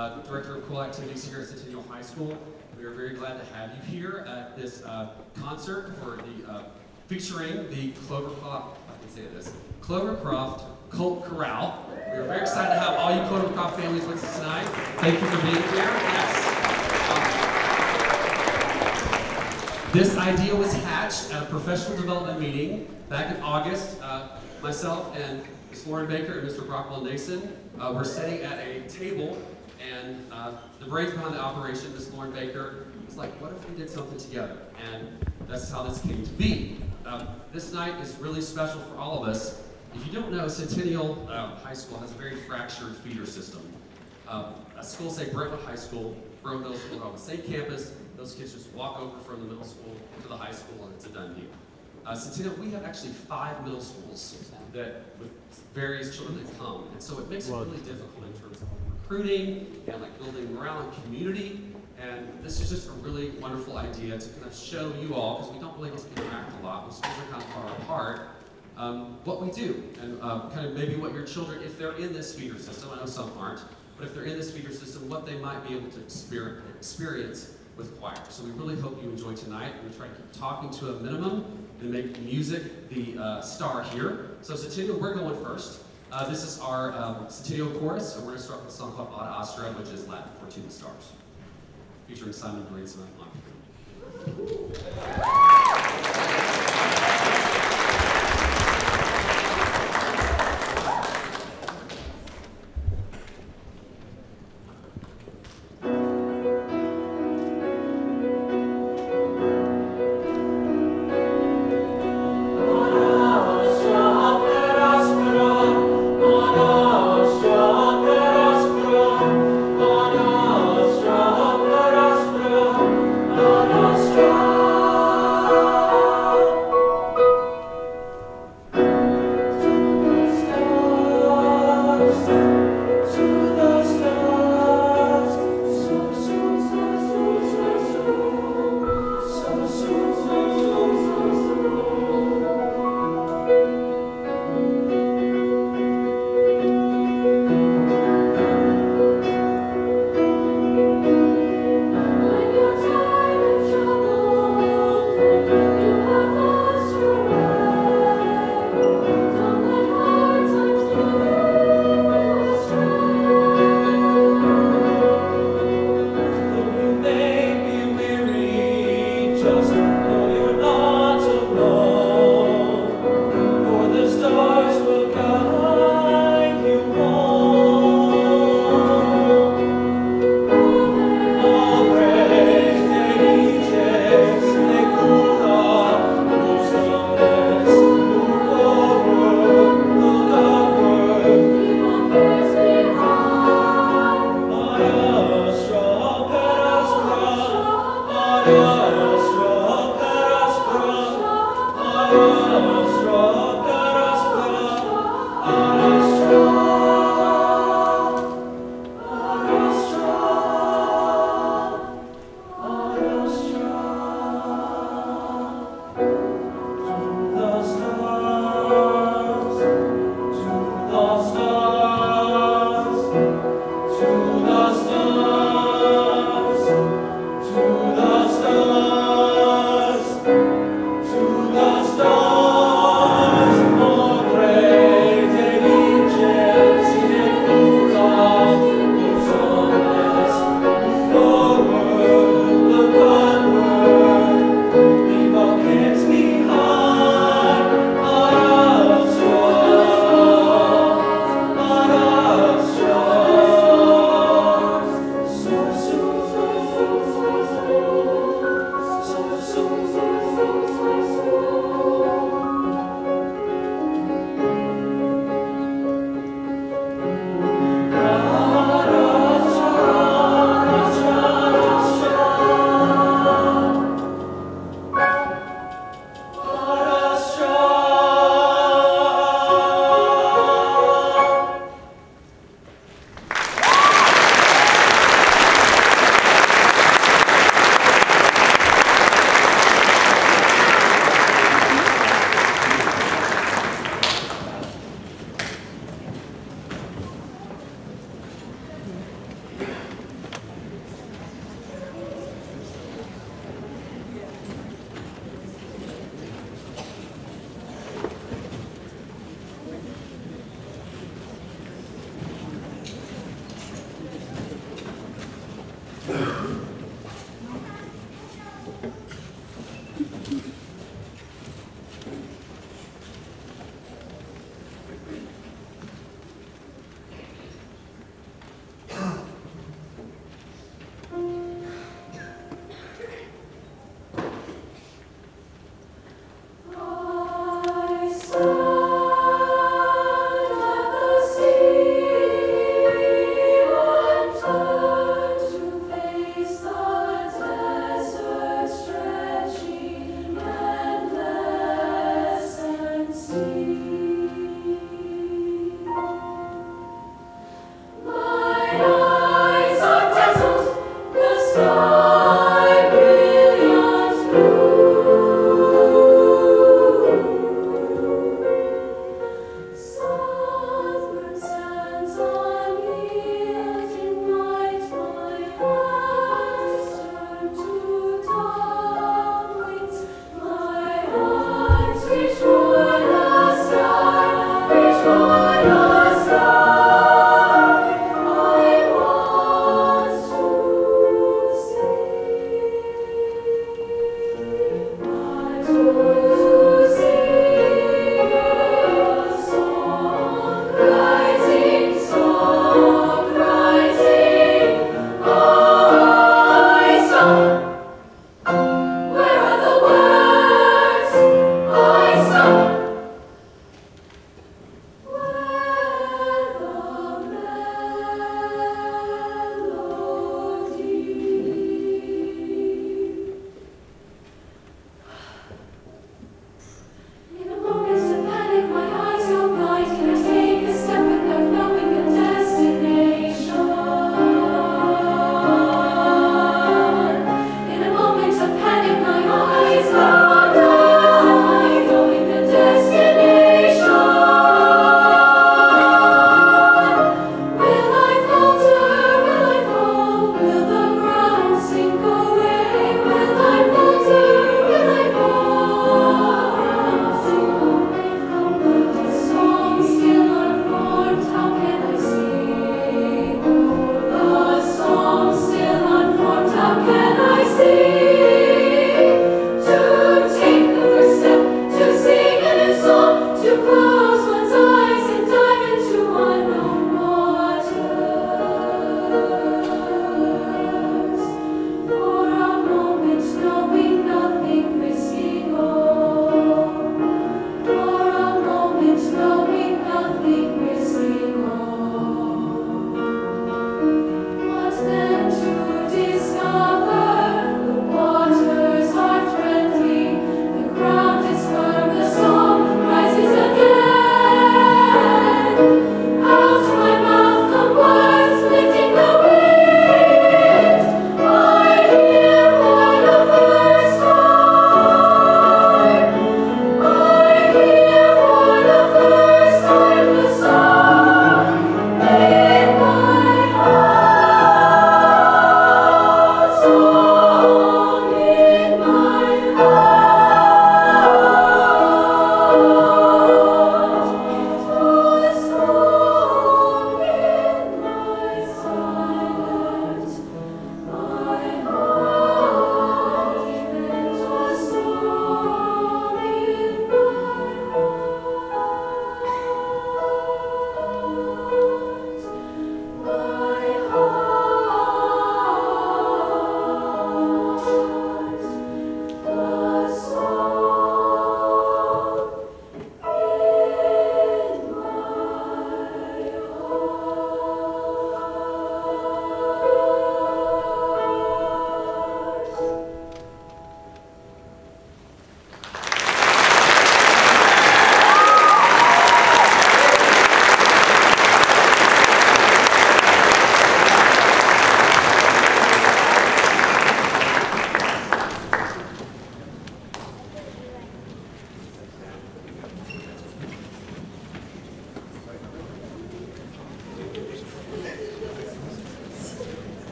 uh, Director of Choral Activities here at Centennial High School. We are very glad to have you here at this uh, concert for the uh, featuring the Clovercroft, I can say this, Clovercroft Colt Corral. We are very excited to have all you Clovercroft families with us tonight. Thank you for being here. Yes. Um, this idea was hatched at a professional development meeting back in August. Uh, myself and Ms. Lauren Baker and Mr. Brockwell Nason uh, were sitting at a table and uh, the brains behind the operation, Ms. Lauren Baker, was like, what if we did something together? And that's how this came to be. Um, this night is really special for all of us. If you don't know, Centennial uh, High School has a very fractured feeder system. Um, a school, say Brentwood High School, Brentwood Middle School are on the same campus. Those kids just walk over from the middle school to the high school and it's a done deal. Uh, Centennial, we have actually five middle schools that with various children that come. And so it makes it really difficult in terms of recruiting and like building morale and community. And this is just a really wonderful idea to kind of show you all, because we don't really get to interact a lot, the schools are kind of far apart, um, what we do. And um, kind of maybe what your children, if they're in this feeder system, I know some aren't, but if they're in this feeder system, what they might be able to experience with choir. So we really hope you enjoy tonight. We're going to try to keep talking to a minimum and make music the uh, star here. So Centennial, we're going first. Uh, this is our um, Centennial chorus, and we're going to start with a song called Ad Astra, which is Latin for To the Stars, featuring Simon Greenson on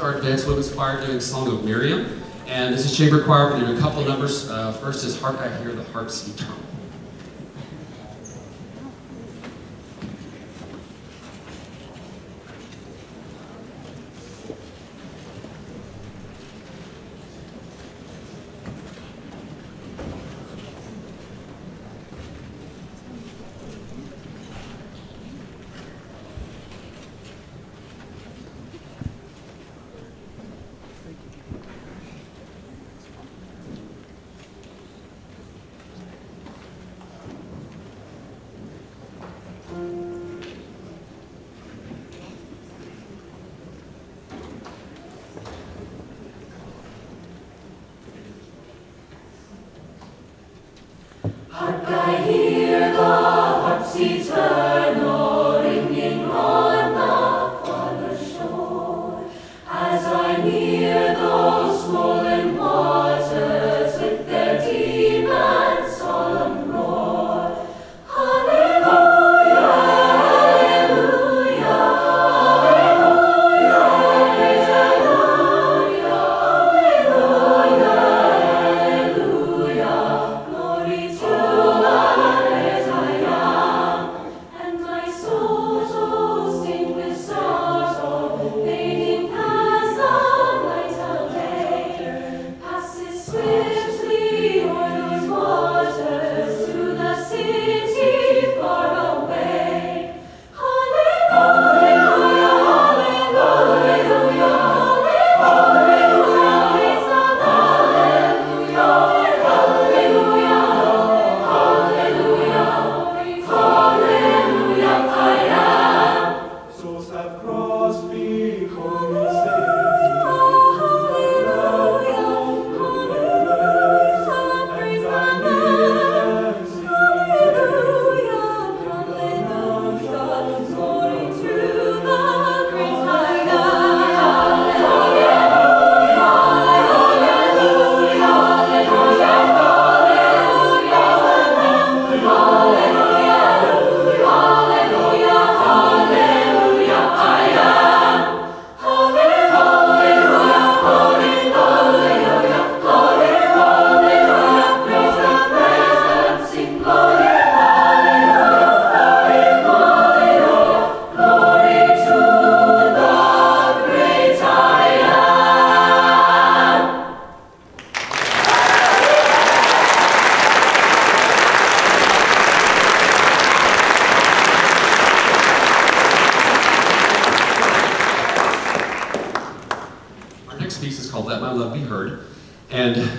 our Advanced Women's Choir doing Song of Miriam. And this is Chamber Choir. We're doing a couple numbers. Uh, first is Hark I Hear the Harps Eternal.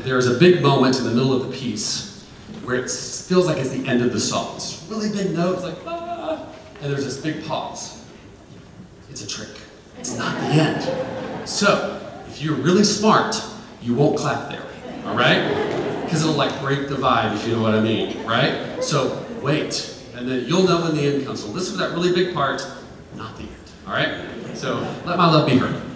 There's a big moment in the middle of the piece where it feels like it's the end of the song. It's really big note, it's like, ah, and there's this big pause. It's a trick. It's not the end. So, if you're really smart, you won't clap there, all right? Because it'll like break the vibe, if you know what I mean, right? So, wait, and then you'll know when the end comes. So listen for that really big part, not the end, all right? So, let my love be heard.